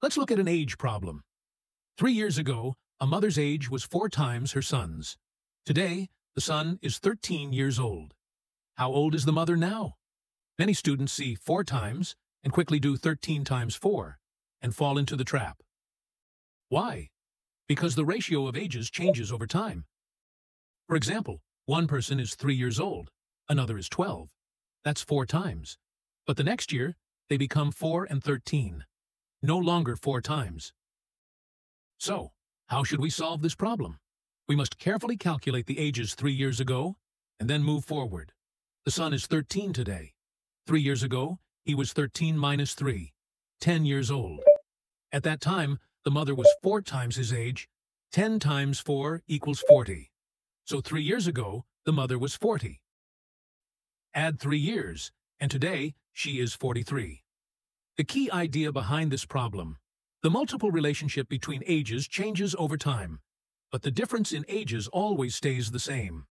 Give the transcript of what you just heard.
Let's look at an age problem. Three years ago, a mother's age was four times her son's. Today, the son is 13 years old. How old is the mother now? Many students see four times and quickly do 13 times four and fall into the trap. Why? Because the ratio of ages changes over time. For example, one person is three years old, another is 12. That's four times. But the next year, they become 4 and 13. No longer four times. So, how should we solve this problem? We must carefully calculate the ages three years ago and then move forward. The son is 13 today. Three years ago, he was 13 minus 3, 10 years old. At that time, the mother was four times his age. 10 times 4 equals 40. So three years ago, the mother was 40. Add three years, and today she is 43. The key idea behind this problem, the multiple relationship between ages changes over time, but the difference in ages always stays the same.